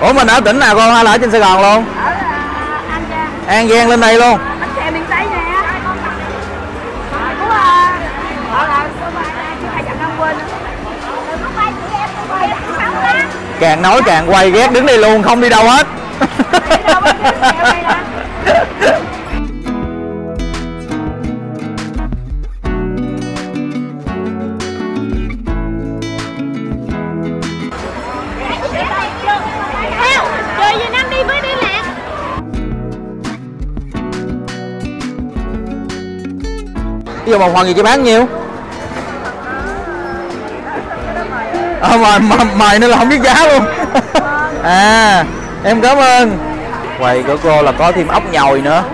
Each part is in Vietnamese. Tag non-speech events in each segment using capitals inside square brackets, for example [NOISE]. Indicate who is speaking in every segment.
Speaker 1: ủa mình ở tỉnh nào con? Hay là ở trên sài gòn luôn?
Speaker 2: Ở à, An Giang.
Speaker 1: An giang lên đây luôn.
Speaker 2: Bánh xe miền Tây nè. Của à,
Speaker 1: càng nói càng quay ghét đứng đây luôn không đi đâu hết [LAUGHS] ví một phần gì chị bán nhiêu? À, mày, mày, mày nên là không biết giá luôn. [LAUGHS] À em cảm ơn. Quầy của cô là có thêm ốc nhồi nữa.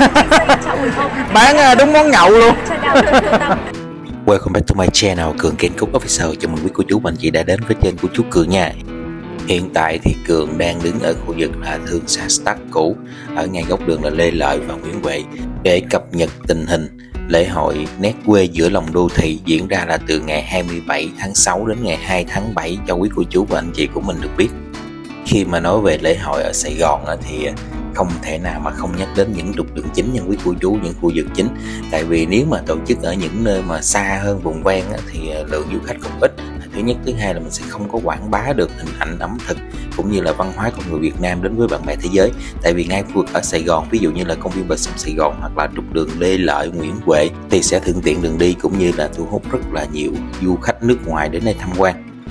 Speaker 1: [LAUGHS] Bán à, đúng món nhậu luôn. [LAUGHS]
Speaker 3: Welcome back to my channel Cường Ken Cook Official. Chào mừng quý cô chú và anh chị đã đến với kênh của chú Cường nha. Hiện tại thì Cường đang đứng ở khu vực là Thương Sa Stark cũ, Ở ngay góc đường là Lê Lợi và Nguyễn Huệ. Để cập nhật tình hình, Lễ hội Nét Quê giữa lòng đô thị diễn ra là từ ngày 27 tháng 6 đến ngày 2 tháng 7 cho quý cô chú và anh chị của mình được biết, khi mà nói về lễ hội ở Sài Gòn thì không thể nào mà không nhắc đến những trục đường chính nhân quý cô chú, những khu vực chính. Tại vì nếu mà tổ chức ở những nơi mà xa hơn vùng ven thì ờ, lượng du khách còn ít thứ nhất. Thứ hai là mình sẽ không có quảng bá được hình ảnh ẩm thực cũng như là văn hóa con người Việt Nam đến với bạn bè thế giới. Tại vì ngay khu vực ở Sài Gòn, ví dụ như là công viên bờ sông Sài Gòn hoặc là trục đường Lê Lợi, Nguyễn Huệ thì sẽ thuận tiện đường đi cũng như là thu hút rất là nhiều du khách nước ngoài đến đây tham quan.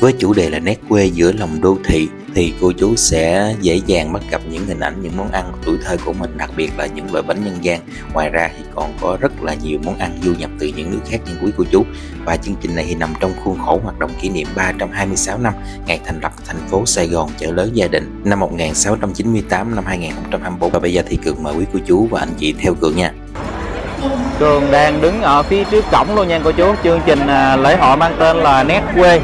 Speaker 3: Với chủ đề là nét quê giữa lòng đô thị thì cô chú sẽ dễ dàng bắt gặp những hình ảnh, những món ăn của tuổi thơ của mình, đặc biệt là những loại bánh nhân gian. Ngoài ra thì còn có rất là nhiều món ăn du nhập từ những nước khác như quý cô chú. Và chương trình này thì nằm trong khuôn khổ hoạt động kỷ niệm 326 năm ngày thành lập thành phố Sài Gòn chợ lớn gia đình năm 1698 năm 2024 và bây giờ thì Cường mời quý cô chú và anh chị theo Cường nha.
Speaker 1: Cường đang đứng ở phía trước cổng luôn nha cô chú. Chương trình à, lễ hội mang tên là Nét Quê.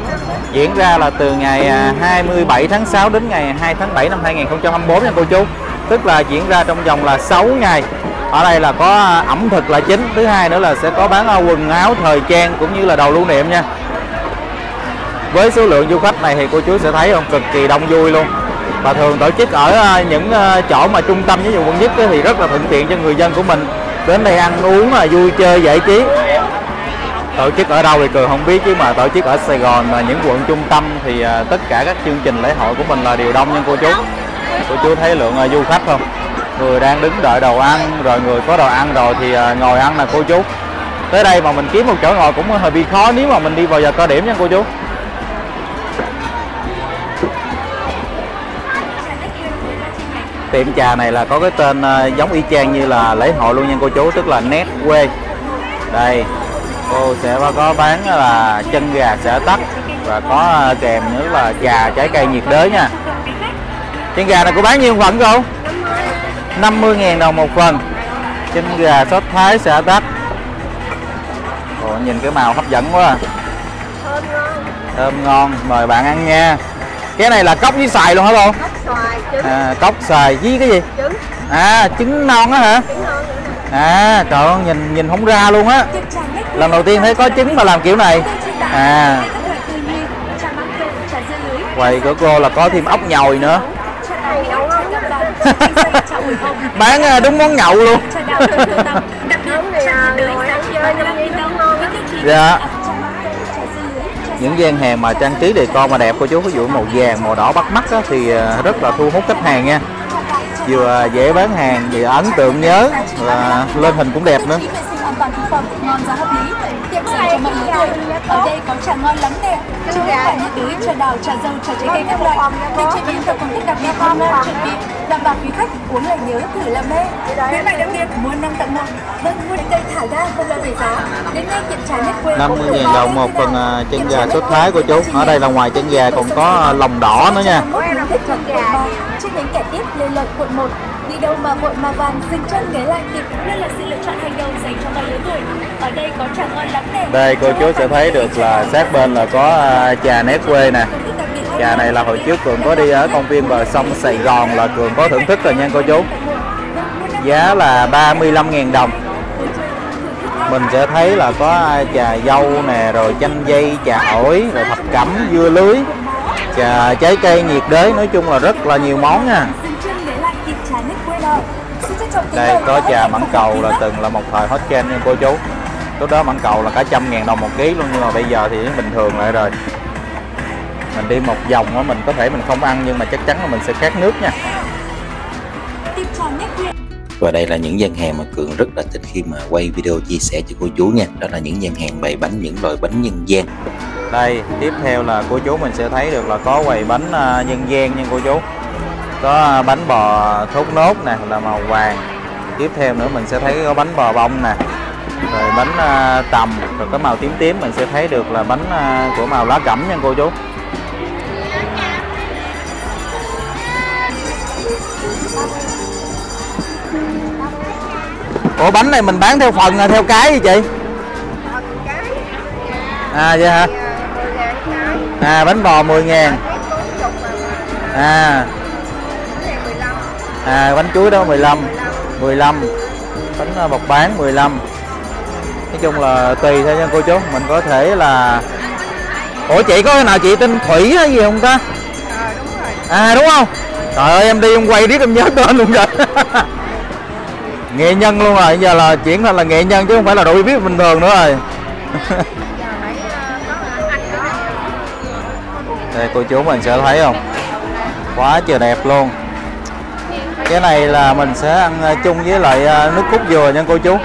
Speaker 1: Diễn ra là từ ngày à, 27 tháng 6 đến ngày 2 tháng 7 năm 2024 nha cô chú. Tức là diễn ra trong vòng là 6 ngày. Ở đây là có à, ẩm thực là chính. Thứ hai nữa là sẽ có bán quần áo thời trang cũng như là đồ lưu niệm nha. Với số lượng du khách này thì cô chú sẽ thấy không? Cực kỳ đông vui luôn. Và thường tổ chức ở những chỗ mà trung tâm với dụ quận nhất thì rất là thuận tiện cho người dân của mình đến đây ăn uống là vui chơi, giải trí. Tổ chức ở đâu thì cường không biết chứ mà tổ chức ở Sài Gòn là những quận trung tâm thì à, tất cả các chương trình lễ hội của mình là đều đông nha cô chú. Cô chú thấy lượng à, du khách không? Người đang đứng đợi đồ ăn, rồi người có đồ ăn rồi thì à, ngồi ăn nè cô chú. Tới đây mà mình kiếm một chỗ ngồi cũng hơi bị khó, nếu mà mình đi vào giờ cao điểm nha cô chú. Tiệm trà này là có cái tên à, giống y chang như là lễ hội luôn nha cô chú tức là nét quê. Đây cô sẽ có bán là chân gà xả tắc và có à, kèm nữa là trà trái cây nhiệt đới nha. Chân gà này cô bán nhiêu phần cô? 50 ngàn đồng một phần. Chân gà sốt thái xả tắc. Ồ, nhìn cái màu hấp dẫn quá à. thơm ngon mời bạn ăn nha cái này là cốc với xài luôn hả cô?
Speaker 2: Xoài trứng.
Speaker 1: À, cốc xài với cái gì?
Speaker 2: Trứng.
Speaker 1: À trứng non á hả?
Speaker 2: Trứng non.
Speaker 1: À trời ơi nhìn nhìn không ra luôn á. Lần đầu tiên thấy có trứng mà làm kiểu này. À. quầy của cô là có thêm ốc nhồi nữa. [LAUGHS] Bán à, đúng món nhậu luôn.
Speaker 2: Đúng
Speaker 1: những gian hàng mà trang trí đề con mà đẹp cô chú, ví dụ màu vàng, màu đỏ bắt mắt đó thì ờ, rất là thu hút khách hàng nha. Vừa ờ, dễ bán hàng, vừa ấn tượng nhớ, và lên hình cũng đẹp nữa
Speaker 4: dành cho mọi tuổi ở đây có trà ngon lắm nè. Trứng gà nhiệt đới trà đào trà dâu trà trái cây các loại. Được chế biến theo công thức đặc biệt ngon chuẩn bị. Đảm bảo quý khách uống là nhớ thử là mê. Khuyến mại đặc biệt mua năm tặng một vâng mua đến đây thả ga không về giá. Đến ngay kiểm tra nhất quê.
Speaker 1: 50 000 đồng một phần à, chân gà sốt thái cô chú. ở đây là ngoài chân gà còn có à, lòng đỏ nữa nha.
Speaker 4: Thích thuận quận 3 chi nhánh kẻ tiếp Lê Lợi quận 1 đi đâu mà vội mà vàng dừng chân ghé lại tiệm nên là sự lựa chọn hàng đầu dành cho mọi lứa tuổi. Ở đây có trà ngon lắm nè
Speaker 1: đây, cô chú sẽ thấy được là sát bên là có à, trà nét quê nè. Trà này là hồi trước cường có đi ở công viên bờ sông Sài Gòn là cường có thưởng thức rồi nha, cô chú. Giá là 35.000 đồng. Mình sẽ thấy là có à, trà dâu nè, rồi chanh dây, trà ổi, rồi thập cẩm, dưa lưới. Trà trái cây nhiệt đới, nói chung là rất là nhiều món nha đây có trà mãng cầu là từng là một thời hot trend nha cô chú. Lúc đó mãng cầu là cả trăm ngàn đồng một ký luôn nhưng mà bây giờ thì bình thường lại rồi. Mình đi một vòng á mình có thể mình không ăn nhưng mà chắc chắn là mình sẽ khát nước nha.
Speaker 3: Và đây là những gian hàng mà Cường rất là thích khi mà quay video chia sẻ cho cô chú nha. Đó là những gian hàng bày bánh, những loại bánh nhân gian.
Speaker 1: Đây tiếp theo là cô chú mình sẽ thấy được là có quầy bánh à, nhân gian nha cô chú có bánh bò thốt nốt nè là màu vàng. Tiếp theo nữa mình sẽ thấy có bánh bò bông nè. Rồi bánh à, rồi có màu tím tím mình sẽ thấy được là bánh à, của màu lá cẩm nha cô chú. Ủa bánh này mình bán theo phần theo cái gì chị? À vậy hả? À bánh bò 10 ngàn. À. À bánh chuối đó 15 15 Bánh à, bọc bán 15 Nói chung là tùy thôi nha cô chú. Mình có thể là Ủa chị có cái nào chị tên Thủy hay gì không ta? À, à đúng không? Trời ơi em đi em quay riết em nhớ tên luôn rồi [LAUGHS] Nghệ nhân luôn rồi, giờ là chuyển thành là nghệ nhân chứ không phải là đội viết bình thường nữa rồi. [LAUGHS] Đây cô chú mình sẽ thấy không? Quá trời đẹp luôn. Cái này là mình sẽ ăn à, chung với lại à, nước cốt dừa nha cô chú.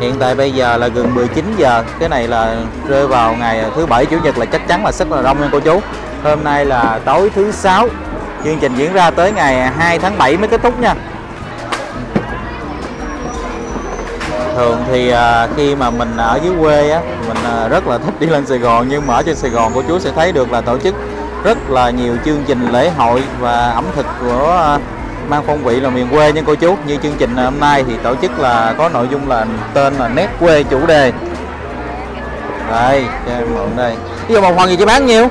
Speaker 1: Hiện tại bây giờ là gần 19 giờ. Cái này là rơi vào ngày à, thứ bảy, chủ nhật là chắc chắn là rất là đông nha cô chú. Hôm nay là tối thứ sáu. Chương trình diễn ra tới ngày 2 tháng 7 mới kết thúc nha. Thường thì à, khi mà mình ở dưới quê á mình à, rất là thích đi lên Sài Gòn nhưng mà ở trên Sài Gòn cô chú sẽ thấy được là tổ chức rất là nhiều chương trình lễ hội và ẩm thực của à, mang phong vị là miền quê nha cô chú. Như chương trình hôm nay thì tổ chức là có nội dung là tên là nét quê chủ đề. Đây cho em mượn đây. Ví dụ một phần gì chị bán nhiêu?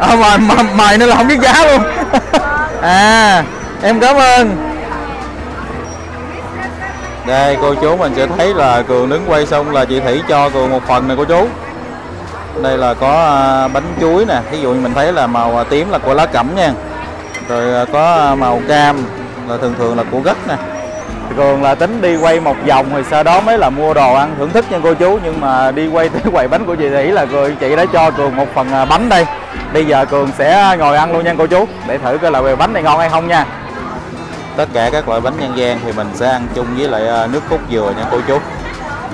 Speaker 1: À, mà, mà mày nên là không biết giá luôn. [LAUGHS] À em cảm ơn đây, cô chú mình sẽ thấy là cường đứng quay xong là chị thủy cho cường một phần này cô chú. Đây là có à, bánh chuối nè. Ví dụ như mình thấy là màu à, tím là của lá cẩm nha. Rồi à, có màu cam là thường thường là của gất nè. Cường là tính đi quay một vòng rồi sau đó mới là mua đồ ăn thưởng thức nha, cô chú. Nhưng mà đi quay [LAUGHS] tới quầy bánh của chị thủy là cường, chị đã cho cường một phần bánh đây. Bây giờ cường sẽ ngồi ăn luôn nha, cô chú, để thử coi là quầy bánh này ngon hay không nha tất cả các loại bánh nhân gian thì mình sẽ ăn chung với lại ờ, nước cốt dừa nha cô chú.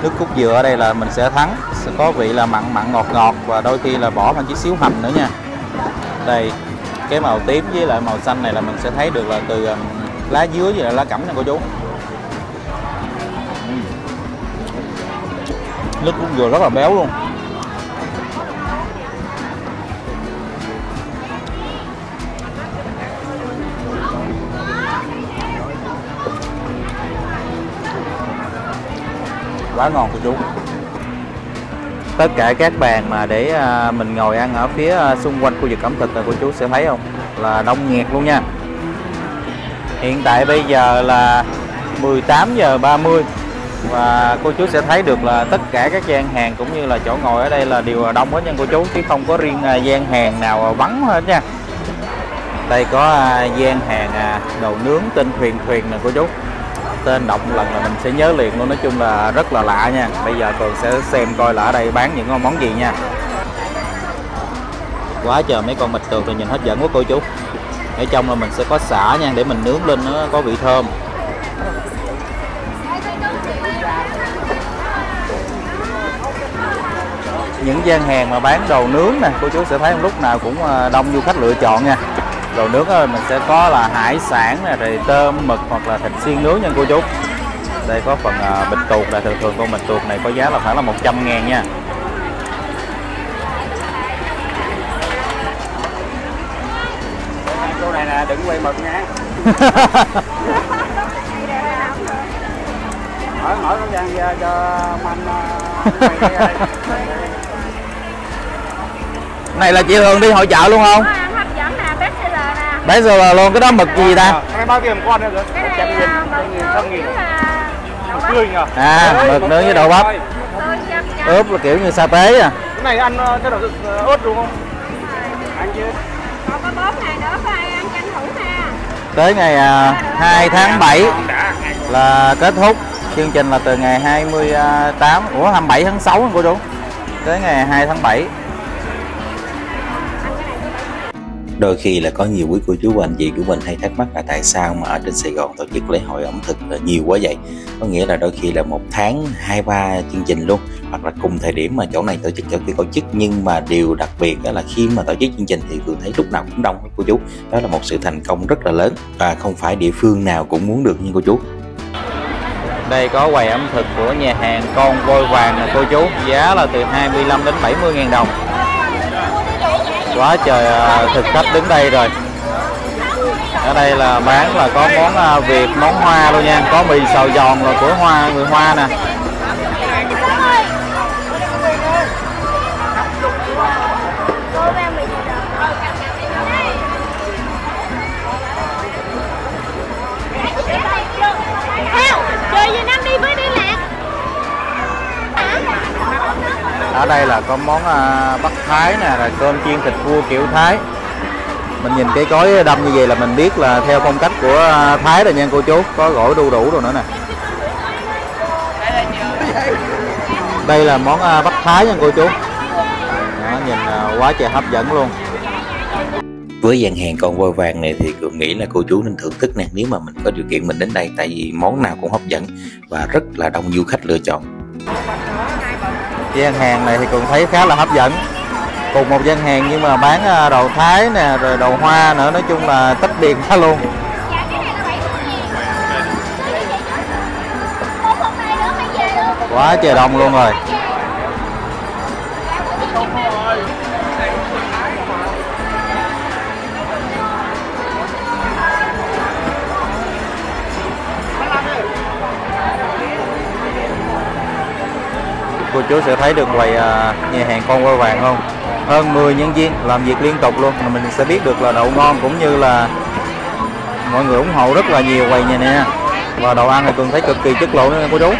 Speaker 1: Nước cốt dừa ở đây là mình sẽ thắng, sẽ có vị là mặn mặn ngọt ngọt và đôi khi là bỏ thêm chút xíu hành nữa nha. Đây, cái màu tím với lại màu xanh này là mình sẽ thấy được là từ lá dứa với lại lá cẩm nha cô chú. Nước cốt dừa rất là béo luôn. Quá ngon của chú. Tất cả các bàn mà để à, mình ngồi ăn ở phía à, xung quanh khu vực ẩm thực là của chú sẽ thấy không? Là đông nghẹt luôn nha. Hiện tại bây giờ là 18 giờ 30 và cô chú sẽ thấy được là tất cả các gian hàng cũng như là chỗ ngồi ở đây là đều đông hết nha cô chú, chứ không có riêng à, gian hàng nào vắng hết nha. Đây có gian hàng đồ nướng tên thuyền thuyền nè cô chú tên động lần là mình sẽ nhớ liền luôn. Nói chung là rất là lạ nha. Bây giờ cường sẽ xem coi là ở đây bán những món gì nha. Quá trời mấy con mịch tường thì nhìn hấp dẫn quá cô chú. Ở trong là mình sẽ có xả nha để mình nướng lên nó có vị thơm. Những gian hàng mà bán đồ nướng nè cô chú sẽ thấy lúc nào cũng à, đông du khách lựa chọn nha đồ nướng á, mình sẽ có là hải sản nè rồi tôm mực hoặc là thịt xiên nướng nha cô chú. Đây có phần à, bịch tuột là thường thường con bịch tuột này có giá là khoảng là 100 ngàn nha.
Speaker 5: Cô này nè đừng quay mực nha. [LAUGHS] Hỏi hỏi gian ra cho manh
Speaker 1: này là chị thường đi hội chợ luôn không bây giờ là luôn cái đó mực gì ta?
Speaker 5: Cái bao tiền con nữa rồi
Speaker 2: Cái này
Speaker 5: nghìn
Speaker 2: à,
Speaker 5: trăm nghìn
Speaker 2: mực à,
Speaker 5: tươi
Speaker 1: à mực nướng với đậu bắp. ướp là kiểu như sa tế à.
Speaker 5: Cái này ăn ờ, theo đậu ờ, ớt đúng không? Anh chứ
Speaker 2: còn có bốn ngày nữa có ai ăn tranh thủ ha.
Speaker 1: Tới ngày à, 2 tháng 7 là kết thúc chương trình là từ ngày 28 ủa 27 tháng 6 anh cô chú. Tới ngày 2 tháng 7
Speaker 3: Đôi khi là có nhiều quý cô chú và anh chị của mình hay thắc mắc là tại sao mà ở trên Sài Gòn tổ chức lễ hội ẩm thực là nhiều quá vậy? Có nghĩa là đôi khi là một tháng hai, ba chương trình luôn, Hoặc là cùng thời điểm mà chỗ này tổ chức chỗ kia tổ chức. Nhưng mà điều đặc biệt đó là khi mà tổ chức chương trình thì thường thấy lúc nào cũng đông cô chú. Đó là một sự thành công rất là lớn Và không phải địa phương nào cũng muốn được như cô chú.
Speaker 1: Đây có quầy ẩm thực của nhà hàng con voi vàng nè cô chú, giá là từ 25 đến 70 ngàn đồng quá trời à, thực khách đứng đây rồi. Ở đây là bán là có món à, Việt món Hoa luôn nha. Có mì xào giòn là của Hoa, người Hoa nè. Ở đây là có món à, Bắc Thái nè là cơm chiên thịt cua kiểu Thái. Mình nhìn cái gói đâm như vậy là mình biết là theo phong cách của à, Thái rồi nha cô chú. Có gỏi đu đủ rồi nữa nè. Đây là món à, Bắc Thái nha cô chú. Đó, nhìn à, quá trời hấp dẫn luôn.
Speaker 3: Với gian hàng con voi vàng này thì cường nghĩ là cô chú nên thưởng thức nè nếu mà mình có điều kiện mình đến đây tại vì món nào cũng hấp dẫn và rất là đông du khách lựa chọn
Speaker 1: gian hàng này thì cường thấy khá là hấp dẫn. Cùng một gian hàng nhưng mà bán à, đồ Thái nè, rồi đồ Hoa nữa, nói chung là tích biệt quá luôn. Quá trời đông luôn rồi. Chú sẽ thấy được quầy à, nhà hàng con voi vàng không? Hơn 10 nhân viên làm việc liên tục luôn. Mà mình sẽ biết được là đậu ngon cũng như là mọi người ủng hộ rất là nhiều quầy nhà nè. Và đồ ăn thì cường thấy cực kỳ chất lượng nha cô chú.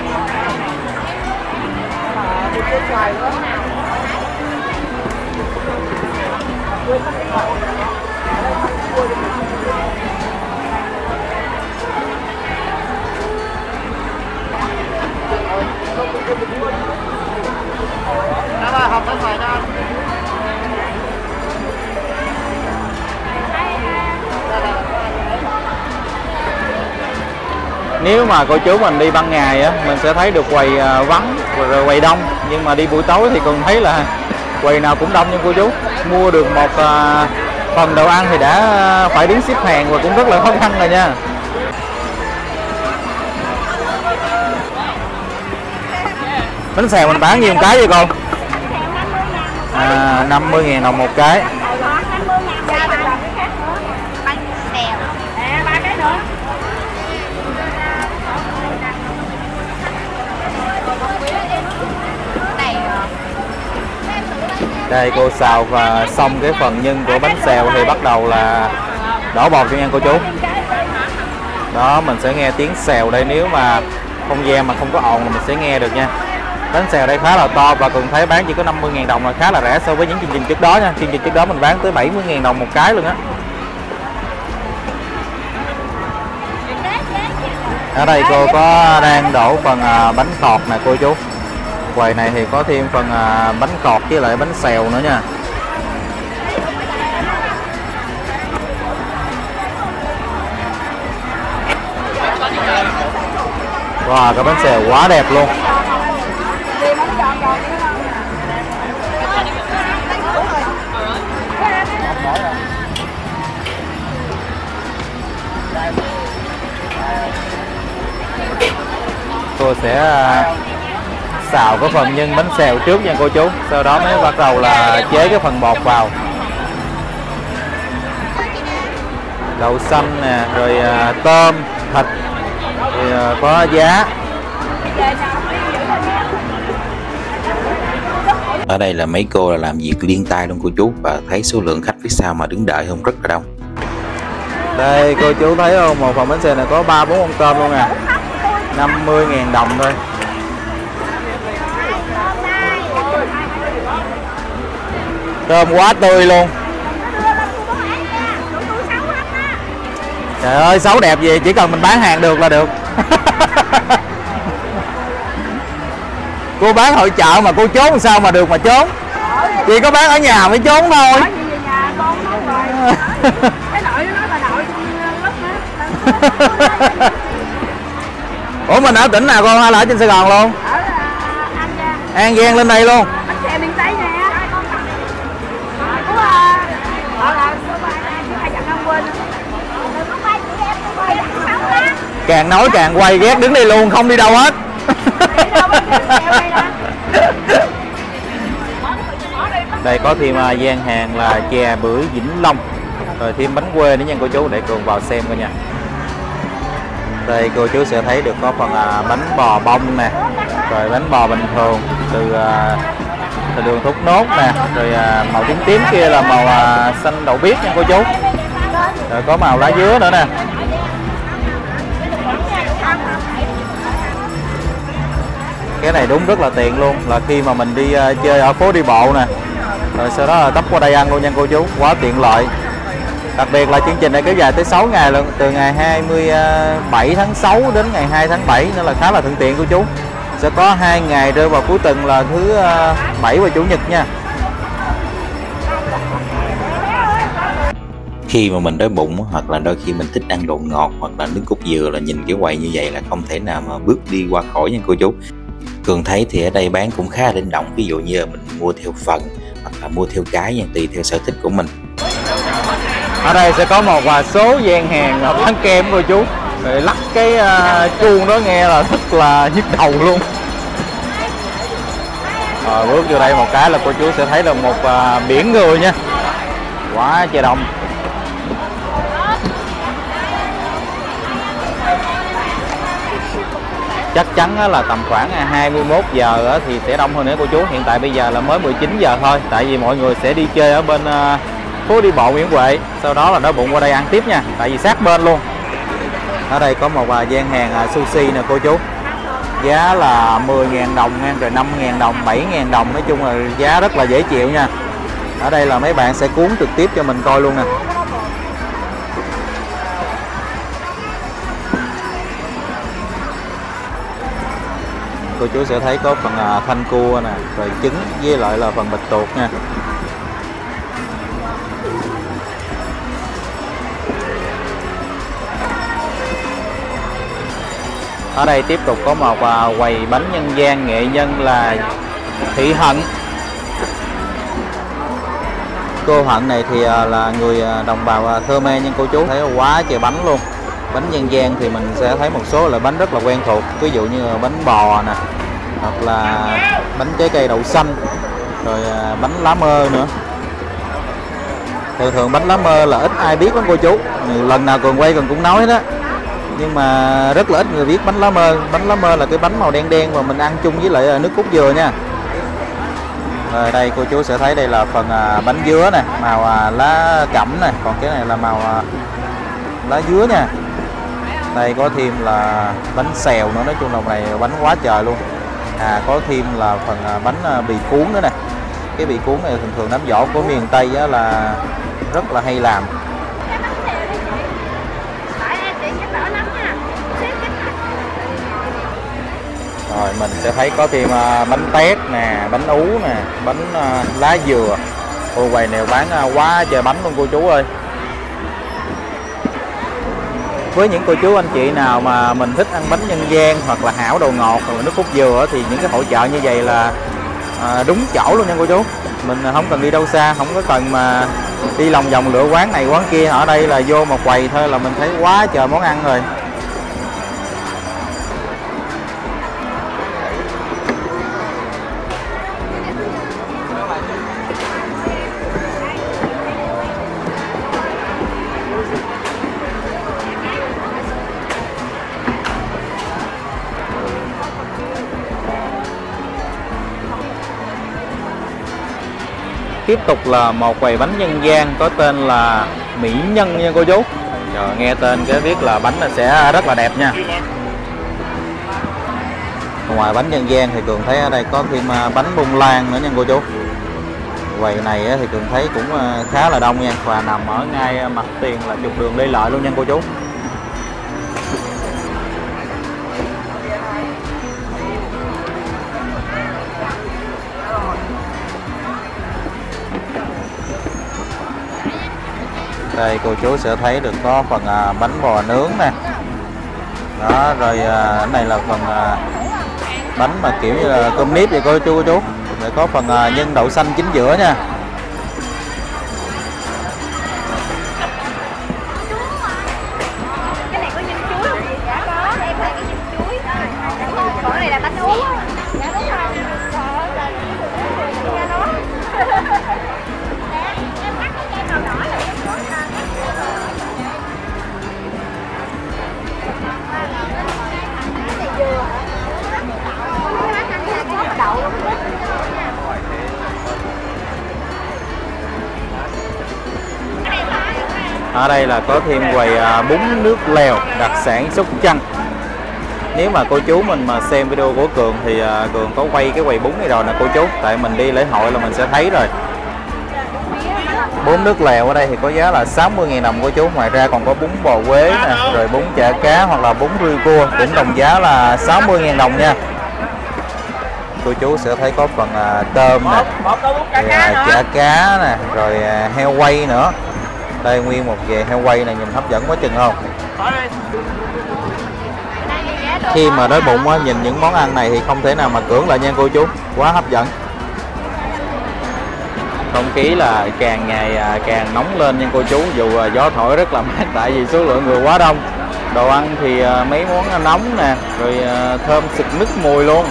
Speaker 1: Nếu mà cô chú mình đi ban ngày á mình sẽ thấy được quầy à, vắng rồi quầy đông. Nhưng mà đi buổi tối thì còn thấy là [LAUGHS] quầy nào cũng đông nha cô chú. Mua được một à, phần đồ ăn thì đã à, phải đứng xếp hàng và cũng rất là khó khăn rồi nha. Bánh xèo mình bán nhiêu cái vậy cô? À, 50 ngàn đồng một cái
Speaker 2: bánh xèo à ba cái nữa này
Speaker 1: đây, cô xào và xong cái phần nhân của bánh xèo thì bắt đầu là đổ bột cho nha cô chú. Đó, mình sẽ nghe tiếng xèo đây. Nếu mà không gian mà không có ồn là mình sẽ nghe được nha. Bánh xèo đây khá là to và cường thấy bán chỉ có 50.000 đồng là khá là rẻ so với những chương trình trước đó nha. Chương trình trước đó mình bán tới 70.000 đồng một cái luôn á. Ở đây cô có đang đổ phần à, bánh tọt nè, cô chú quầy này thì có thêm phần à, bánh cọt với lại bánh xèo nữa nha. Wow, cái bánh xèo quá đẹp luôn. Tôi sẽ à, xào cái phần nhân bánh xèo trước nha cô chú. Sau đó mới bắt đầu là chế cái phần bột vào. Đậu xanh nè, rồi à, tôm, thịt. Rồi à, có giá.
Speaker 3: Ở đây là mấy cô là làm việc liên tay luôn cô chú. Và thấy số lượng khách phía sau mà đứng đợi không rất là đông.
Speaker 1: Đây cô chú thấy không, một phần bánh xèo này có ba bốn con tôm luôn nè 50 ngàn đồng thôi Tôm quá tươi luôn. Trời ơi xấu đẹp gì chỉ cần mình bán hàng được là được. [LAUGHS] Cô bán hội chợ mà cô trốn sao mà được mà trốn? Chỉ có bán ở nhà mới trốn thôi. [LAUGHS] Ủa mình ở tỉnh nào con hay là ở trên Sài Gòn luôn?
Speaker 2: Ở An Giang.
Speaker 1: An Giang lên đây luôn Càng nói càng quay ghét đứng đây luôn không đi đâu hết. Đây có thêm à, gian hàng là chè bưởi Vĩnh Long. Rồi thêm bánh quê nữa nha cô chú để cường vào xem coi nha. Đây cô chú sẽ thấy được có phần à, bánh bò bông nè Rồi bánh bò bình thường từ à, từ đường thốt nốt nè Rồi à, màu tím tím kia là màu à, xanh đậu biếc nha cô chú. Rồi có màu lá dứa nữa nè. Cái này đúng rất là tiện luôn. Là khi mà mình đi uh, chơi ở phố đi bộ nè rồi sau đó là tấp qua đây ăn luôn nha cô chú. Quá tiện lợi. Đặc biệt là chương trình này kéo dài tới 6 ngày luôn từ ngày 27 tháng 6 đến ngày 2 tháng 7 nên là khá là thuận tiện cô chú. Sẽ có hai ngày rơi vào cuối tuần là thứ ờ, bảy và chủ nhật nha.
Speaker 3: Khi mà mình đói bụng hoặc là đôi khi mình thích ăn đồ ngọt hoặc là nước cốt dừa là nhìn cái quầy như vậy là không thể nào mà bước đi qua khỏi nha cô chú. Cường thấy thì ở đây bán cũng khá linh động ví dụ như là mình mua theo phần hoặc là mua theo cái nha tùy theo sở thích của mình.
Speaker 1: Ở đây sẽ có một vài số gian hàng bán kem cô chú. Rồi lắc cái uh, chuông đó nghe là rất là nhức đầu luôn. Rồi bước vô đây một cái là cô chú sẽ thấy được một uh, biển người nha. Quá trời đông. Chắc chắn là tầm khoảng à, 21 giờ thì sẽ đông hơn nữa cô chú. Hiện tại bây giờ là mới 19 giờ thôi, tại vì mọi người sẽ đi chơi ở bên à, phố đi bộ Nguyễn Huệ. Sau đó là đói bụng qua đây ăn tiếp nha, tại vì sát bên luôn. Ở đây có một gian hàng à, sushi nè cô chú. Giá là 10.000 đồng nha rồi 5.000 đồng 7.000 đồng. Nói chung là giá rất là dễ chịu nha. Ở đây là mấy bạn sẽ cuốn trực tiếp cho mình coi luôn nè. Cô chú sẽ thấy có phần à, thanh cua nè rồi trứng với lại là phần bịch tuột nha. Ở đây tiếp tục có một à, quầy bánh nhân gian nghệ nhân là thị hận. Cô hận này thì à, là người à, đồng bào à, Khmer nhưng cô chú thấy quá trời bánh luôn. Bánh dân gian thì mình sẽ thấy một số loại bánh rất là quen thuộc ví dụ như bánh bò nè hoặc là bánh trái cây đậu xanh, rồi à, bánh lá mơ nữa. Thường thường bánh lá mơ là ít ai biết lắm cô chú. Lần nào cường quay cường cũng nói đó. Nhưng mà rất là ít người biết bánh lá mơ. Bánh lá mơ là cái bánh màu đen đen mà mình ăn chung với lại à, nước cốt dừa nha. Rồi đây, cô chú sẽ thấy đây là phần à, bánh dứa nè, màu lá cẩm nè. Còn cái này là màu lá dứa nha. Đây có thêm là bánh xèo nữa. Nói chung là này bánh quá trời luôn à có thêm là phần à, bánh à, bì cuốn nữa nè. Cái bì cuốn này thường thường đám giỏ của miền tây á, là rất là hay làm. Rồi mình sẽ thấy có thêm à, bánh tét nè bánh ú nè bánh lá dừa. Cô quầy này bán quá trời bánh luôn cô chú ơi với những cô chú anh chị nào mà mình thích ăn bánh nhân gian hoặc là hảo đồ ngọt hoặc là nước cốt dừa thì những cái hội chợ như vậy là à, đúng chỗ luôn nha cô chú. Mình không cần đi đâu xa không có cần mà đi lòng vòng lựa quán này quán kia ở đây là vô một quầy thôi là mình thấy quá trời món ăn rồi. Tiếp tục là một quầy bánh nhân gian có tên là mỹ nhân nha cô chú. Trời, nghe tên cái viết là bánh là sẽ rất là đẹp nha. Ngoài bánh dân gian thì cường thấy ở đây có thêm à, bánh bông lan nữa nha cô chú. Quầy này thì cường thấy cũng à, khá là đông nha và nằm ở ngay à, mặt tiền là trục đường Lê Lợi luôn nha cô chú. Đây cô chú sẽ thấy được có phần à, bánh bò nướng nè. Đó rồi à, cái này là phần à, bánh mà kiểu như là cơm nếp vậy cô chú cô chú. Để có phần à, nhân đậu xanh chính giữa nha. Ở đây là có thêm quầy à, bún nước lèo đặc sản sóc trăng. Nếu mà cô chú mình mà xem video của cường thì à, cường có quay cái quầy bún này rồi nè cô chú. Tại mình đi lễ hội là mình sẽ thấy rồi. Bún nước lèo ở đây thì có giá là 60.000 đồng cô chú. Ngoài ra còn có bún bò quế nè rồi bún chả cá hoặc là bún riêu cua. Cũng đồng giá là 60.000 đồng nha. Cô chú sẽ thấy có phần à, tôm nè chả cá nè rồi heo quay nữa đây nguyên một về heo quay này nhìn hấp dẫn quá chừng không? Khi mà đói bụng á, nhìn những món ăn này thì không thể nào mà cưỡng lại nha cô chú. Quá hấp dẫn. Không khí là càng ngày à, càng nóng lên nha cô chú dù à, gió thổi rất là mát tại vì số lượng người quá đông. Đồ ăn thì à, mấy món nóng nè rồi thơm xịt nức mùi luôn.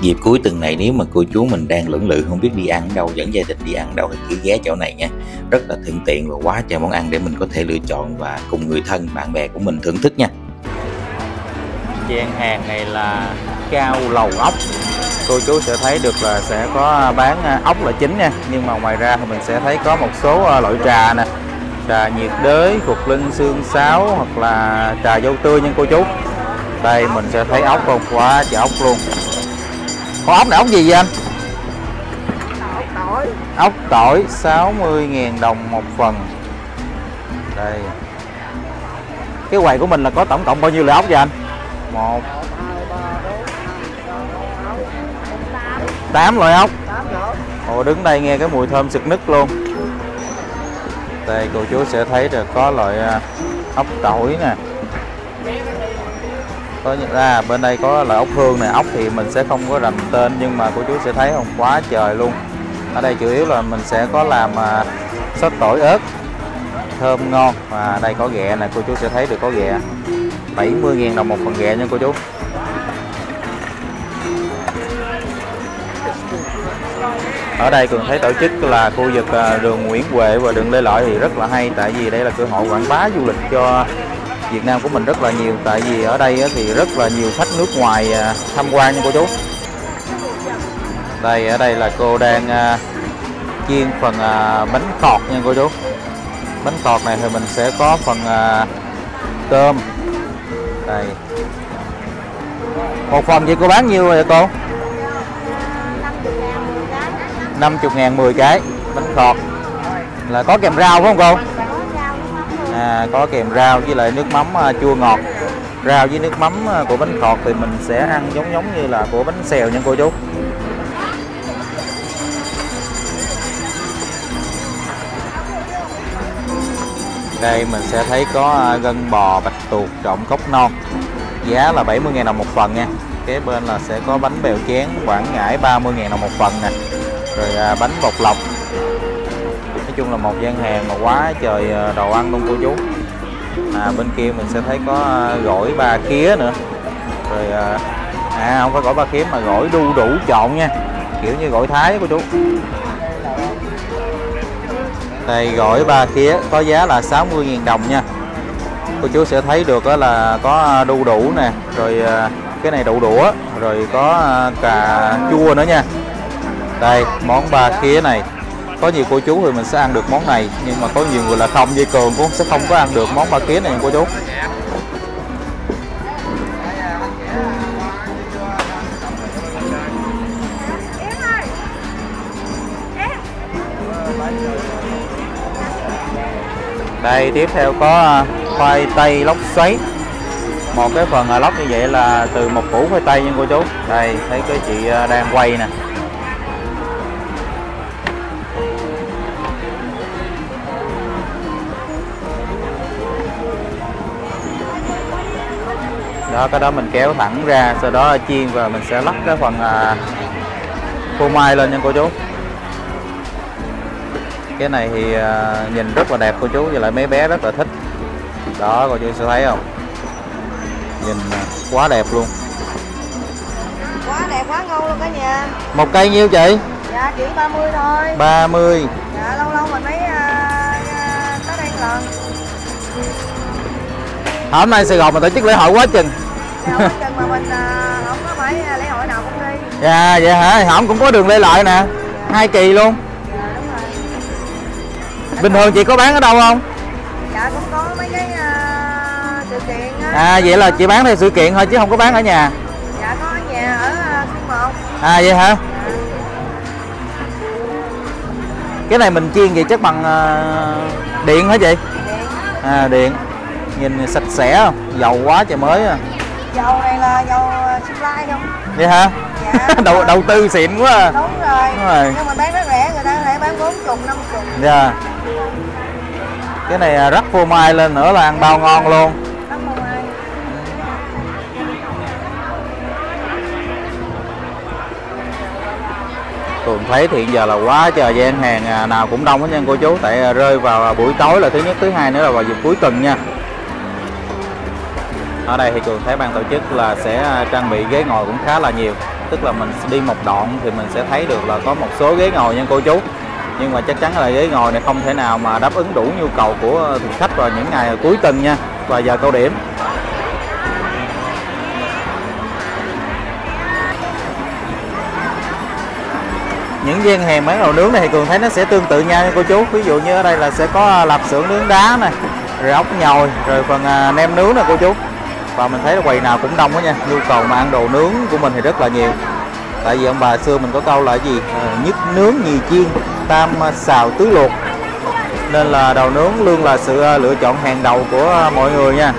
Speaker 3: Dịp cuối tuần này nếu mà cô chú mình đang lưỡng lự không biết đi ăn đâu, dẫn gia đình đi ăn đâu thì cứ ghé chỗ này nha. Rất là thuận tiện và quá trời món ăn để mình có thể lựa chọn và cùng người thân, bạn bè của mình thưởng thức nha.
Speaker 1: Gian hàng này là cao lầu ốc. Cô chú sẽ thấy được là sẽ có bán à, ốc là chính nha. Nhưng mà ngoài ra thì mình sẽ thấy có một số à, loại trà nè. Trà nhiệt đới phục linh xương sáo hoặc là trà dâu tươi nha cô chú. Đây, mình sẽ thấy ốc không quá trời ốc luôn con ốc này ốc gì vậy anh? Ốc tỏi 60.000 đồng một phần. Đây. Cái quầy của mình là có tổng cộng bao nhiêu loại ốc vậy anh? Một. Tám loại ốc. Ồ đứng đây nghe cái mùi thơm sực nức luôn. Đây cô chú sẽ thấy được có loại à, ốc tỏi nè có ra bên đây có loại ốc hương này. Ốc thì mình sẽ không có rành tên nhưng mà cô chú sẽ thấy không quá trời luôn. Ở đây chủ yếu là mình sẽ có làm à, sốt tỏi ớt thơm ngon. Và đây có ghẹ này cô chú sẽ thấy được có ghẹ. 70.000 đồng một phần ghẹ nha cô chú. Ở đây cường thấy tổ chức là khu vực à, đường Nguyễn Huệ và đường Lê Lợi thì rất là hay tại vì đây là cơ hội quảng bá du lịch cho Việt Nam của mình rất là nhiều, tại vì ở đây thì rất là nhiều khách nước ngoài à, tham quan nha cô chú đây, ở đây là cô đang à, chiên phần à, bánh khọt nha cô chú bánh khọt này thì mình sẽ có phần cơm. Đây. Một phần vậy cô bán nhiêu vậy cô? 50 ngàn 10 cái. Bánh khọt. Là có kèm rau phải không cô? À, có kèm rau với lại nước mắm à, chua ngọt. Rau với nước mắm à, của bánh khọt thì mình sẽ ăn giống giống như là của bánh xèo nha cô chú. Đây mình sẽ thấy có à, gân bò bạch tuộc trộn cốc non. Giá là 70.000 đồng một phần nha. Kế bên là sẽ có bánh bèo chén quảng ngãi 30.000 đồng một phần nè. Rồi à, bánh bột lọc chung là một gian hàng mà quá trời ờ, đồ ăn luôn cô chú. À, bên kia mình sẽ thấy có ờ, gỏi ba khía nữa. Rồi à, à không phải gỏi ba khía mà gỏi đu đủ trộn nha. Kiểu như gỏi thái cô chú. Đây gỏi ba khía có giá là 60.000 đồng nha. Cô chú sẽ thấy được đó là có đu đủ nè rồi à, cái này đậu đũa rồi có cà chua nữa nha. Đây món ba khía này có nhiều cô chú thì mình sẽ ăn được món này, nhưng mà có nhiều người là không, dây cường cũng sẽ không có ăn được món ba kiến này, cô chú. Đây, tiếp theo có à, khoai tây lóc xoáy. Một cái phần lóc như vậy là từ một củ khoai tây nha cô chú. Đây, thấy cái chị à, đang quay nè. Đó cái đó mình kéo thẳng ra sau đó chiên và mình sẽ lắc cái phần à, phô mai lên nha cô chú. Cái này thì à, nhìn rất là đẹp cô chú và lại mấy bé rất là thích. Đó cô chú sẽ thấy không? Nhìn à, quá đẹp luôn.
Speaker 2: Quá đẹp quá ngon luôn cả nhà.
Speaker 1: Một cây nhiêu chị?
Speaker 2: Dạ chỉ 30 thôi.
Speaker 1: 30
Speaker 2: dạ lâu lâu mình mới tới đây lần.
Speaker 1: Hôm nay Sài Gòn mình tổ chức lễ hội quá chừng
Speaker 2: không chừng mà mình à, không có phải lễ hội nào cũng đi.
Speaker 1: Dạ vậy hả? Hỏng cũng có đường lê lợi nè. Hai kỳ luôn.
Speaker 2: Dạ đúng rồi.
Speaker 1: Bình thường chị có bán ở đâu không?
Speaker 2: Dạ cũng có mấy cái à, sự kiện á.
Speaker 1: À vậy là chị bán theo sự kiện thôi chứ không có bán ở nhà.
Speaker 2: Dạ có ở nhà ở à, xuyên một
Speaker 1: à vậy hả?
Speaker 2: Dạ.
Speaker 1: cái này mình chiên vậy chắc bằng à, điện hả chị?
Speaker 2: Điện.
Speaker 1: À điện. Nhìn sạch sẽ không? Dầu quá trời mới à
Speaker 2: dầu này là dầu à, sinh lai không?
Speaker 1: Vậy hả?
Speaker 2: Dạ. [LAUGHS]
Speaker 1: Đầu đầu tư xịn quá à.
Speaker 2: đúng rồi.
Speaker 1: Đúng rồi.
Speaker 2: nhưng mà bán rất rẻ người ta có thể bán bốn chục năm chục.
Speaker 1: Dạ. Cái này à, rắc phô mai lên nữa là ăn bao ngon luôn. Tường thấy thì hiện giờ là quá trời gian hàng à, nào cũng đông hết nha cô chú. Tại à, rơi vào buổi tối là thứ nhất, thứ hai nữa là vào dịp cuối tuần nha ở đây thì Cường thấy ban tổ chức là sẽ à, trang bị ghế ngồi cũng khá là nhiều. Tức là mình đi một đoạn thì mình sẽ thấy được là có một số ghế ngồi nha cô chú. Nhưng mà chắc chắn là ghế ngồi này không thể nào mà đáp ứng đủ nhu cầu của thực khách vào những ngày cuối tuần nha. Và giờ cao điểm. Những gian hàng bán đồ nướng này thì cường thấy nó sẽ tương tự nhau nha cô chú. Ví dụ như ở đây là sẽ có à, lạp xưởng nướng đá này, rồi ốc nhồi, rồi phần à, nem nướng nè cô chú và mình thấy là quầy nào cũng đông đó nha. Nhu cầu mà ăn đồ nướng của mình thì rất là nhiều. Tại vì ông bà xưa mình có câu là gì? Ờ, nhất nướng nhì chiên, tam xào tứ luộc. Nên là đồ nướng luôn là sự ờ, lựa chọn hàng đầu của ờ, mọi người nha.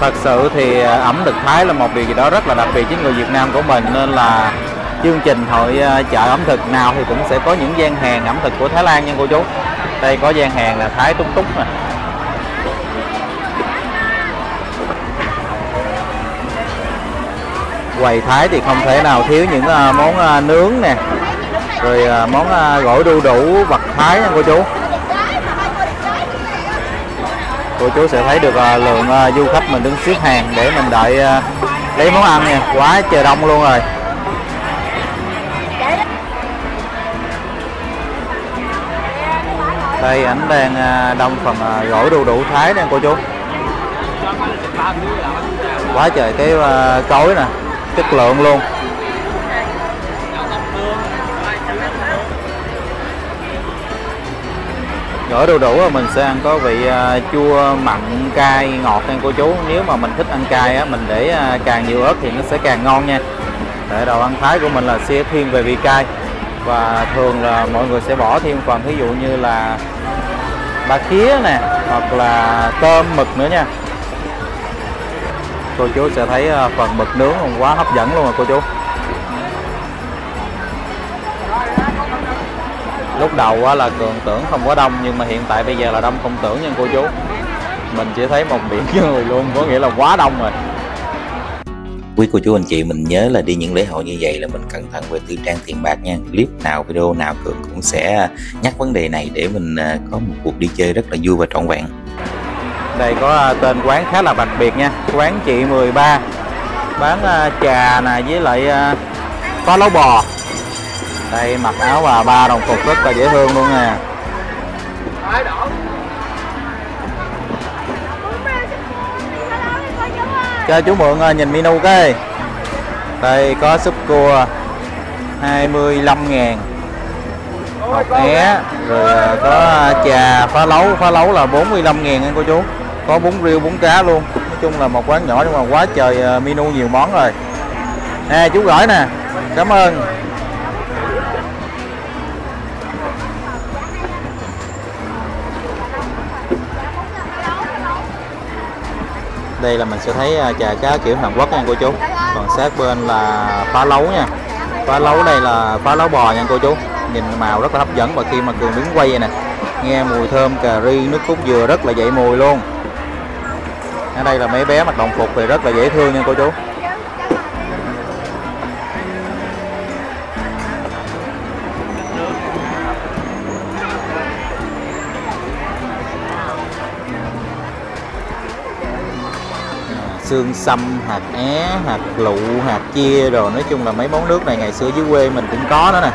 Speaker 1: Thật sự thì ẩm thực Thái là một điều gì đó rất là đặc biệt với người Việt Nam của mình. Nên là chương trình hội ờ, chợ ẩm thực nào thì cũng sẽ có những gian hàng ẩm thực của Thái Lan nha cô chú. Đây có gian hàng là Thái Túc Túc nè. Quầy Thái thì không thể nào thiếu những ờ, món ờ, nướng nè, rồi món gỏi đu đủ vật Thái nha cô chú. Cô chú sẽ thấy được lượng du khách mình đứng xếp hàng để mình đợi lấy món ăn nha. Quá trời đông luôn rồi. Đây, ảnh đang à, đông phần à, gỏi đu đủ thái nè, cô chú. Quá trời cái à, cối nè, chất lượng luôn. Gỏi đu đủ mình sẽ ăn có vị chua, mặn, cay, ngọt nha, cô chú. Nếu mà mình thích ăn cay á, mình để càng nhiều ớt thì nó sẽ càng ngon nha. Để đồ ăn thái của mình là sẽ thiên về vị cay. Và thường là mọi người sẽ bỏ thêm phần ví dụ như là ba khía nè hoặc là tôm mực nữa nha. Cô chú sẽ thấy ờ, phần mực nướng còn quá hấp dẫn luôn rồi cô chú. Lúc đầu á, là cường tưởng không có đông nhưng mà hiện tại bây giờ là đông không tưởng nha cô chú. Mình chỉ thấy một biển người luôn có nghĩa là quá đông rồi.
Speaker 3: Quý cô chú, anh chị, mình nhớ là đi những lễ hội như vậy là mình cẩn thận về tư trang tiền bạc nha. Clip nào, video nào Cường cũng sẽ nhắc vấn đề này để mình à, có một cuộc đi chơi rất là vui và trọn vẹn.
Speaker 1: Đây có à, tên quán khá là đặc biệt nha. Quán chị 13 bán à, trà nè, với lại có lấu bò. Đây, mặc áo bà ba đồng phục rất là dễ thương luôn nè. Cho chú mượn à, nhìn menu cái đây có súp cua 25 ngàn. Một é rồi à, có trà phá lấu phá lấu là 45 ngàn nha cô chú. Có bún riêu bún cá luôn. Chung là một quán nhỏ nhưng mà quá trời ờ, menu nhiều món rồi. Nè chú gửi nè. Cảm ơn đây là mình sẽ thấy à, chà cá kiểu Hàn Quốc nha cô chú. Còn sát bên là phá lấu nha. Phá lấu đây là phá lấu bò nha cô chú. Nhìn màu rất là hấp dẫn và khi mà cường đứng quay vậy nè nghe mùi thơm cà ri nước cốt dừa rất là dậy mùi luôn. Ở đây là mấy bé mặc đồng phục thì rất là dễ thương nha cô chú. Xương xăm, hạt é, hạt lụ hạt chia rồi nói chung là mấy món nước này ngày xưa dưới quê mình cũng có đó nè.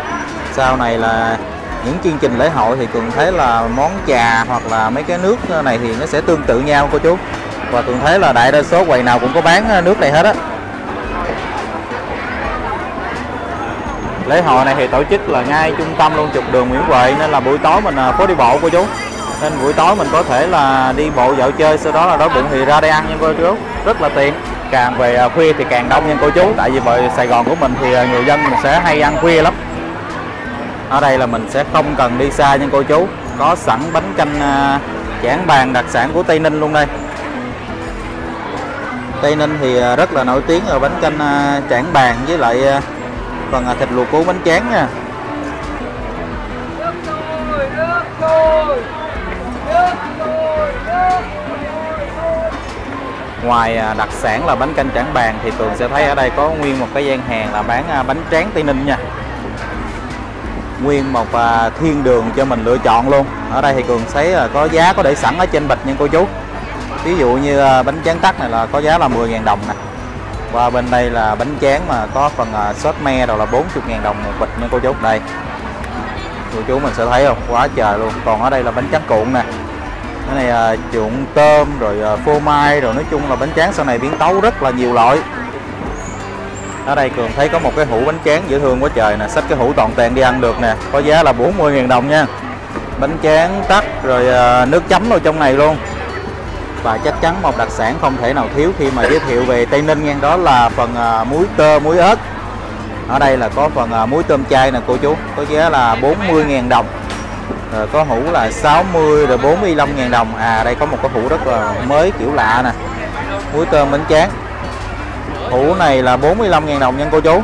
Speaker 1: Sau này là những chương trình lễ hội thì thường thấy là món trà hoặc là mấy cái nước này thì nó sẽ tương tự nhau cô chú. Và thường thấy là đại đa số quầy nào cũng có bán ờ, nước này hết á. Lễ hội này thì tổ chức là ngay trung tâm luôn, trục đường Nguyễn Huệ, nên là buổi tối mình ờ, phố đi bộ, cô chú nên buổi tối mình có thể là đi bộ dạo chơi, sau đó là đói bụng thì ra đây ăn nha cô chú. Rất là tiện. Càng về à, khuya thì càng đông nha cô chú. Tại vì bởi Sài Gòn của mình thì à, người dân mình sẽ hay ăn khuya lắm. Ở đây là mình sẽ không cần đi xa nha cô chú. Có sẵn bánh canh à, chản bàn đặc sản của Tây Ninh luôn đây. Tây Ninh thì rất là nổi tiếng ở bánh canh chản bàn với lại phần thịt luộc cuốn bánh tráng nha. Ngoài à, đặc sản là bánh canh trảng bàn thì tường sẽ thấy ở đây có nguyên một cái gian hàng là bán à, bánh tráng Tây Ninh nha. Nguyên một à, thiên đường cho mình lựa chọn luôn. Ở đây thì cường thấy là có giá có để sẵn ở trên bịch nha cô chú. Ví dụ như bánh tráng tắc này là có giá là 10.000 đồng nè. Qua bên đây là bánh tráng mà có phần sốt me rồi là 40.000 đồng một bịch nha cô chú. Đây. Cô chú mình sẽ thấy không? Quá trời luôn. Còn ở đây là bánh tráng cuộn nè cái này à, trụng tôm rồi à, phô mai rồi nói chung là bánh tráng sau này biến tấu rất là nhiều loại. Ở đây cường thấy có một cái hũ bánh tráng dễ thương quá trời nè xách cái hũ toàn tiền đi ăn được nè có giá là 40.000 đồng nha. Bánh tráng tắt rồi à, nước chấm ở trong này luôn. Và chắc chắn một đặc sản không thể nào thiếu khi mà giới thiệu về Tây Ninh nha đó là phần à, muối tơ muối ớt. Ở đây là có phần à, muối tôm chay nè cô chú có giá là 40.000 đồng rồi có hũ là 60 rồi 45.000 đồng. À đây có một cái hũ rất là mới kiểu lạ nè. Muối tôm bánh tráng. Hũ này là 45.000 đồng nha cô chú.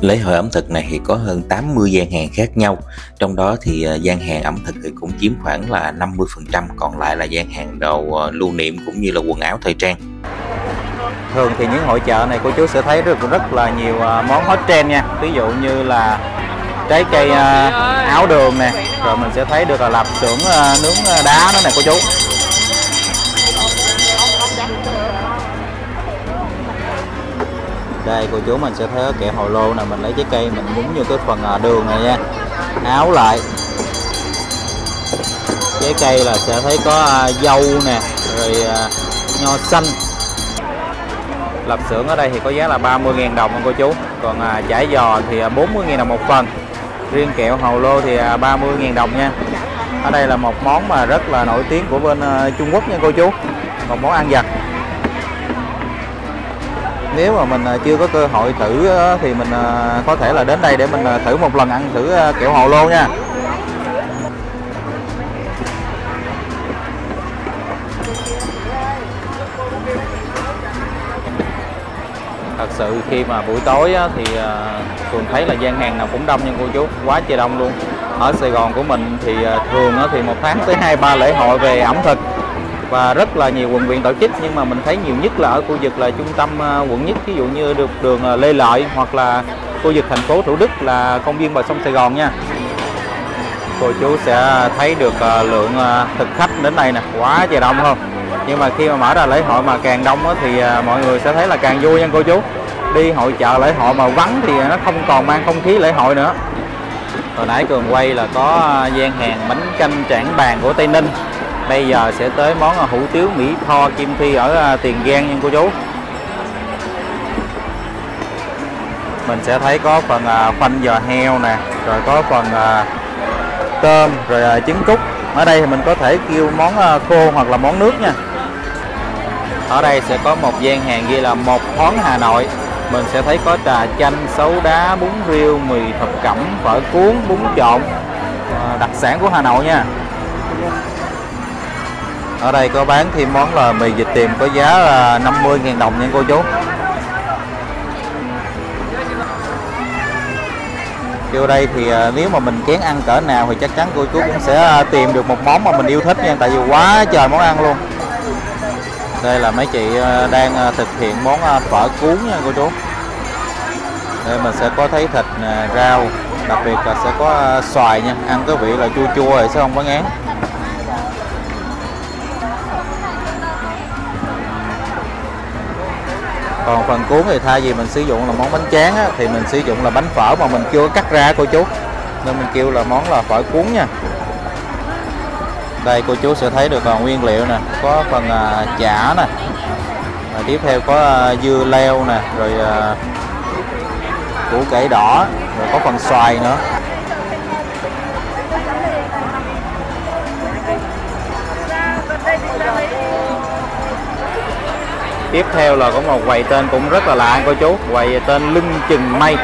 Speaker 3: Lễ hội ẩm thực này thì có hơn 80 gian hàng khác nhau. Trong đó thì ờ, gian hàng ẩm thực thì cũng chiếm khoảng là 50% Còn lại là gian hàng đồ ờ, lưu niệm cũng như là quần áo thời trang.
Speaker 1: Thường thì những hội chợ này cô chú sẽ thấy rất rất là nhiều món hot trend nha. Ví dụ như là trái cây à, áo đường nè rồi mình sẽ thấy được là lạp xưởng à, nướng à, đá đó nè cô chú. Đây cô chú mình sẽ thấy kẹo hồ lô nè mình lấy trái cây mình nhúng vô cái phần đường này nha. Áo lại. Trái cây là sẽ thấy có dâu nè rồi nho xanh. Lạp xưởng ở đây thì có giá là 30.000 đồng cô chú. Còn à, chả giò thì 40.000 đồng một phần riêng kẹo hầu lô thì à, 30.000 đồng nha. Ở đây là một món mà rất là nổi tiếng của bên ờ, Trung Quốc nha cô chú. Một món ăn vặt. Nếu mà mình à, chưa có cơ hội thử thì mình à, có thể là đến đây để mình thử một lần ăn thử kẹo hồ lô nha. Thật sự khi mà buổi tối á, thì à, thường thấy là gian hàng nào cũng đông nha cô chú quá trời đông luôn. Ở Sài Gòn của mình thì à, thường á, thì một tháng tới hai ba lễ hội về ẩm thực và rất là nhiều quận huyện tổ chức. Nhưng mà mình thấy nhiều nhất là ở khu vực là trung tâm à, quận nhất ví dụ như được đường à, Lê Lợi hoặc là khu vực thành phố Thủ Đức là công viên bờ sông Sài Gòn nha. Cô chú sẽ thấy được à, lượng à, thực khách đến đây nè quá trời đông không? Nhưng mà khi mà mở ra lễ hội mà càng đông á, thì à, mọi người sẽ thấy là càng vui nha cô chú. Đi hội chợ lễ hội mà vắng thì nó không còn mang không khí lễ hội nữa. Hồi nãy cường quay là có à, gian hàng bánh canh trảng bàn của tây ninh. Bây giờ sẽ tới món à, hủ tiếu mỹ tho kim thi ở à, tiền giang nha cô chú. Mình sẽ thấy có phần khoanh giò heo nè rồi có phần tôm rồi trứng cút. Ở đây thì mình có thể kêu món khô hoặc là món nước nha ở đây sẽ có một gian hàng ghi là một món Hà Nội. Mình sẽ thấy có trà chanh sấu đá, bún riêu, mì thập cẩm, phở cuốn, bún trộn. À, đặc sản của Hà Nội nha. Ở đây có bán thêm món là mì vịt tiềm có giá là 50.000 đồng nha cô chú. Kêu đây thì à, nếu mà mình kén ăn cỡ nào thì chắc chắn cô chú cũng sẽ à, tìm được một món mà mình yêu thích nha, tại vì quá trời món ăn luôn đây là mấy chị ờ, đang ờ, thực hiện món ờ, phở cuốn nha cô chú. Đây mình sẽ có thấy thịt nè, rau đặc biệt là sẽ có xoài nha. Ăn cái vị là chua chua rồi sẽ không có ngán. Còn phần cuốn thì thay vì mình sử dụng là món bánh tráng á, thì mình sử dụng là bánh phở mà mình chưa cắt ra cô chú. Nên mình kêu là món là phở cuốn nha đây cô chú sẽ thấy được là nguyên liệu nè có phần à, chả nè và tiếp theo có à, dưa leo nè rồi à, củ cải đỏ rồi có phần xoài nữa. Tiếp theo là có một quầy tên cũng rất là lạ cô chú quầy tên lưng chừng mây.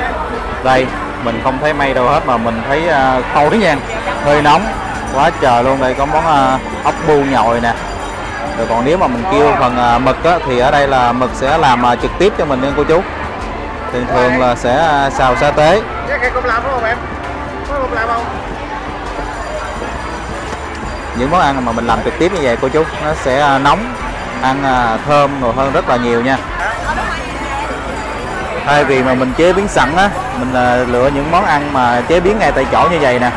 Speaker 1: Đây mình không thấy mây đâu hết mà mình thấy uh, khói nha hơi nóng quá trời luôn. Đây có món uh, ốc bu nhồi nè. Rồi còn nếu mà mình kêu phần uh, mực á, thì ở đây là mực sẽ làm uh, trực tiếp cho mình nha cô chú. Thường thường là sẽ uh, xào sa tế. Những món ăn mà mình làm trực tiếp như vậy cô chú nó sẽ nóng ăn à, thơm rồi hơn rất là nhiều nha. Thay vì mà mình chế biến sẵn á mình à, lựa những món ăn mà chế biến ngay tại chỗ như vậy nè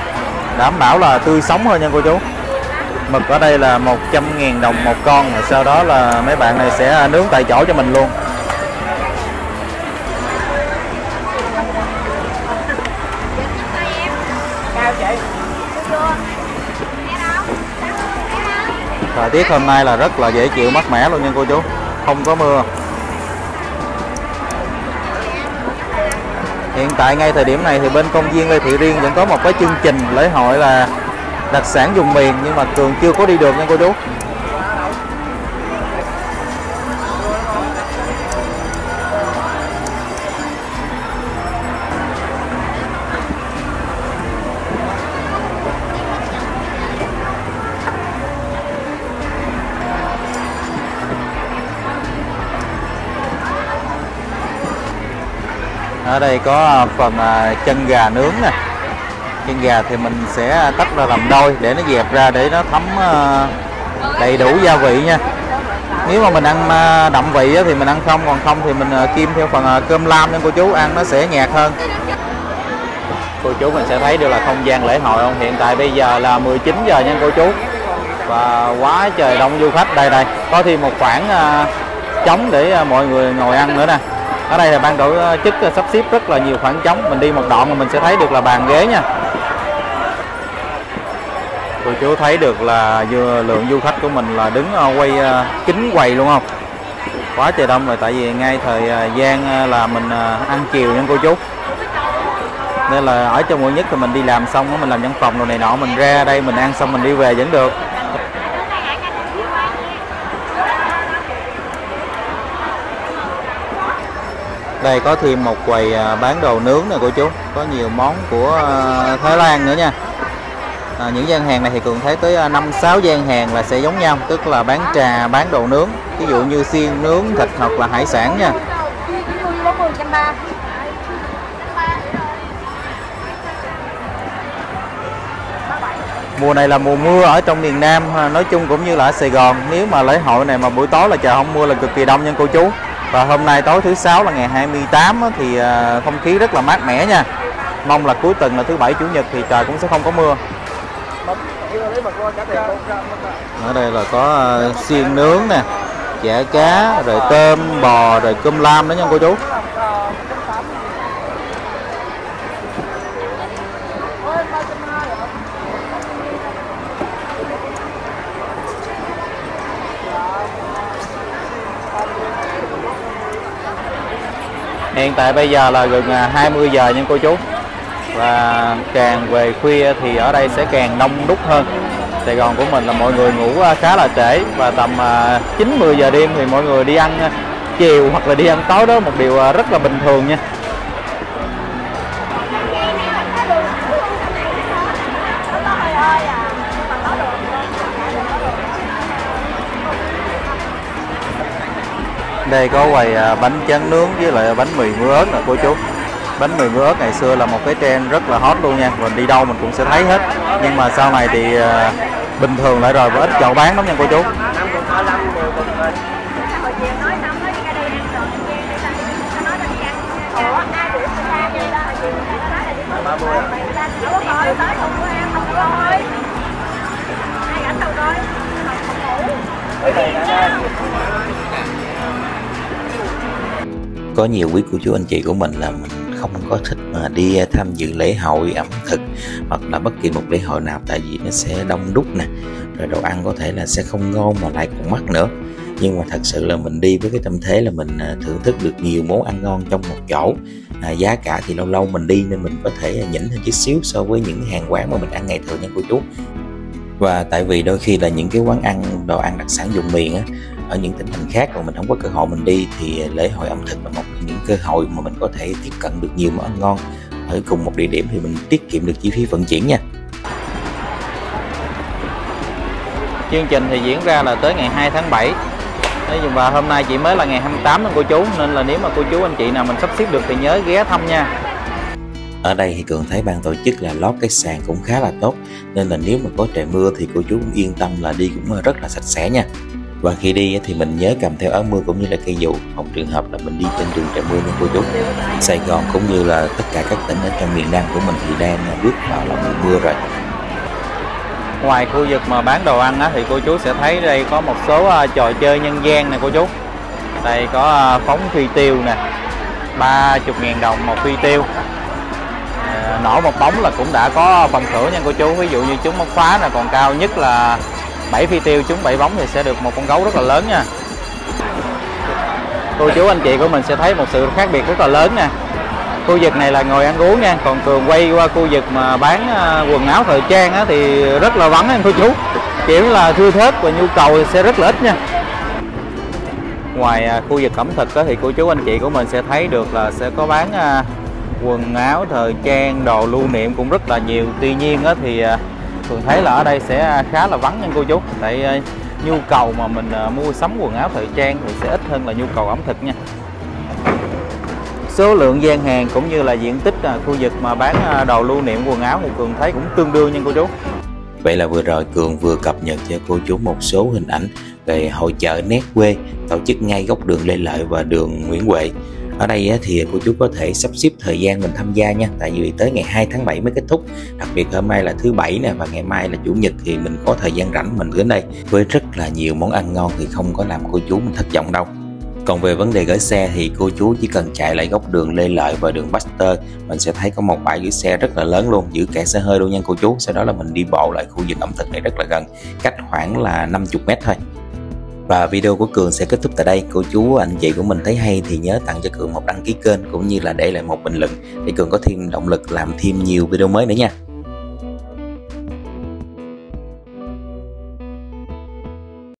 Speaker 1: đảm bảo là tươi sống hơn nha cô chú. Mực ở đây là 100.000 đồng một con, rồi sau đó là mấy bạn này sẽ nướng tại chỗ cho mình luôn. Thời tiết hôm nay là rất là dễ chịu mát mẻ luôn nha cô chú. Không có mưa. Hiện tại ngay thời điểm này thì bên công viên Lê Thị Riêng vẫn có một cái chương trình lễ hội là đặc sản vùng miền nhưng mà Cường chưa có đi được nha cô chú. Ở đây có à, phần à, chân gà nướng nè. Chân gà thì mình sẽ tách ra làm đôi để nó dẹp ra để nó thấm à, đầy đủ gia vị nha. Nếu mà mình ăn đậm vị thì mình ăn không còn không thì mình kim theo phần cơm lam nên cô chú, ăn nó sẽ nhạt hơn. Cô chú mình sẽ thấy được là không gian lễ hội không? Hiện tại bây giờ là 19 giờ nha cô chú. Và quá trời đông du khách đây đây. Có thêm một khoảng trống để mọi người ngồi ăn nữa nè ở đây là ban tổ chức sắp xếp rất là nhiều khoảng trống. Mình đi một đoạn mà mình sẽ thấy được là bàn ghế nha. Cô chú thấy được là lượng du khách của mình là đứng ờ, quay ờ, kính quầy luôn không? Quá trời đông rồi, tại vì ngay thời ờ, gian là mình ăn chiều nha cô chú. Nên là ở trong muộn nhất thì mình đi làm xong mình làm văn phòng rồi này nọ, mình ra đây mình ăn xong mình đi về vẫn được. Đây có thêm một quầy à, bán đồ nướng nè cô chú. Có nhiều món của à, Thái Lan nữa nha. À, những gian hàng này thì cường thấy tới à, năm sáu gian hàng là sẽ giống nhau tức là bán trà bán đồ nướng. Ví dụ như xiên nướng thịt hoặc là hải sản nha. Mùa này là mùa mưa ở trong miền Nam à, nói chung cũng như là ở Sài Gòn. Nếu mà lễ hội này mà buổi tối là trời không mưa là cực kỳ đông nha cô chú và hôm nay tối thứ sáu là ngày 28 thì à, không khí rất là mát mẻ nha. Mong là cuối tuần là thứ bảy, chủ nhật thì trời cũng sẽ không có mưa. Ở đây là có à, xiên nướng nè, chả cá, rồi tôm bò, rồi cơm lam đó nha cô chú. Hiện tại bây giờ là gần à, 20 giờ nha cô chú và càng về khuya thì ở đây sẽ càng đông đúc hơn Sài Gòn của mình là mọi người ngủ à, khá là trễ và tầm à, 9 10 giờ đêm thì mọi người đi ăn chiều hoặc là đi ăn tối đó, một điều rất là bình thường nha. Đây có quầy bánh tráng nướng với lại bánh mì muối ớt nè cô chú. Bánh mì muối ớt ngày xưa là một cái trend rất là hot luôn nha. Mình đi đâu mình cũng sẽ thấy hết. Nhưng mà sau này thì bình thường lại rồi và ít chỗ bán lắm nha cô chú.
Speaker 2: Hãy
Speaker 5: subscribe cho
Speaker 2: kênh Ghiền Mì Gõ Để không bỏ lỡ những
Speaker 5: video hấp dẫn
Speaker 3: có nhiều quý cô chú anh chị của mình là mình không có thích mà đi à, tham dự lễ hội ẩm thực hoặc là bất kỳ một lễ hội nào tại vì nó sẽ đông đúc nè rồi đồ ăn có thể là sẽ không ngon mà lại còn mắc nữa. Nhưng mà thật sự là mình đi với cái tâm thế là mình à, thưởng thức được nhiều món ăn ngon trong một chỗ. À, giá cả thì lâu lâu mình đi nên mình có thể nhỉnh hơn chút xíu so với những hàng quán mà mình ăn ngày thường nha cô chú. Và tại vì đôi khi là những cái quán ăn đồ ăn đặc sản vùng miền á ở những tỉnh thành khác mà mình không có cơ hội mình đi thì lễ hội ẩm thực là một những cơ hội mà mình có thể tiếp cận được nhiều món ăn ngon. Ở cùng một địa điểm thì mình tiết kiệm được chi phí vận chuyển nha.
Speaker 1: Chương trình thì diễn ra là tới ngày 2 tháng 7 Nói chung và hôm nay chỉ mới là ngày 28 thôi cô chú Nên là nếu mà cô chú anh chị nào mình sắp xếp được thì nhớ ghé thăm nha.
Speaker 3: Ở đây thì cường thấy ban tổ chức là lót cái sàn cũng khá là tốt nên là nếu mà có trời mưa thì cô chú cũng yên tâm là đi cũng rất là sạch sẽ nha và khi đi thì mình nhớ cầm theo áo mưa cũng như là cây dù phòng trường hợp là mình đi trên đường trời mưa nha cô chú. Sài Gòn cũng như là tất cả các tỉnh ở trong miền Nam của mình thì đang bước vào là mùa mưa rồi.
Speaker 1: Ngoài khu vực mà bán đồ ăn á, thì cô chú sẽ thấy đây có một số ờ, trò chơi nhân gian nè cô chú. Đây có ờ, phóng phi tiêu nè 30.000 đồng một phi tiêu. Ờ, nổ một bóng là cũng đã có phần thưởng nha cô chú. Ví dụ như trúng móc khóa là còn cao nhất là 7 phi tiêu trúng 7 bóng thì sẽ được một con gấu rất là lớn nha. Cô chú anh chị của mình sẽ thấy một sự khác biệt rất là lớn nè khu vực này là ngồi ăn uống nha còn cường quay qua khu vực mà bán à, quần áo thời trang á, thì rất là vắng anh cô chú. Kiểu là thưa thớt và nhu cầu thì sẽ rất là ít nha. Ngoài à, khu vực ẩm thực á, thì cô chú anh chị của mình sẽ thấy được là sẽ có bán à, quần áo thời trang đồ lưu niệm cũng rất là nhiều. Tuy nhiên á, thì thường thấy là ở đây sẽ khá là vắng nha cô chú. Tại ờ, nhu cầu mà mình ờ, mua sắm quần áo thời trang thì sẽ ít hơn là nhu cầu ẩm thực nha. Số lượng gian hàng cũng như là diện tích ờ, khu vực mà bán đồ lưu niệm quần áo thì cường thấy cũng tương đương nha cô chú.
Speaker 3: Vậy là vừa rồi Cường vừa cập nhật cho cô chú một số hình ảnh về hội chợ nét quê, tổ chức ngay góc đường Lê Lợi và đường Nguyễn Huệ. Ở đây thì cô chú có thể sắp xếp thời gian mình tham gia nha. Tại vì tới ngày 2 tháng 7 mới kết thúc. Đặc biệt hôm nay là thứ bảy nè và ngày mai là chủ nhật thì mình có thời gian rảnh mình đến đây Với rất là nhiều món ăn ngon thì không có làm cô chú mình thất vọng đâu. Còn về vấn đề gửi xe thì cô chú chỉ cần chạy lại góc đường Lê Lợi và đường Baxter Mình sẽ thấy có một bãi gửi xe rất là lớn luôn, giữ kẹt xe hơi luôn nha cô chú. Sau đó là mình đi bộ lại khu vực ẩm thực này rất là gần, cách khoảng là 50 mét thôi và video của Cường sẽ kết thúc tại đây. Cô chú, anh chị của mình thấy hay thì nhớ tặng cho Cường một đăng ký kênh cũng như là để lại một bình luận để Cường có thêm động lực làm thêm nhiều video mới nữa nha.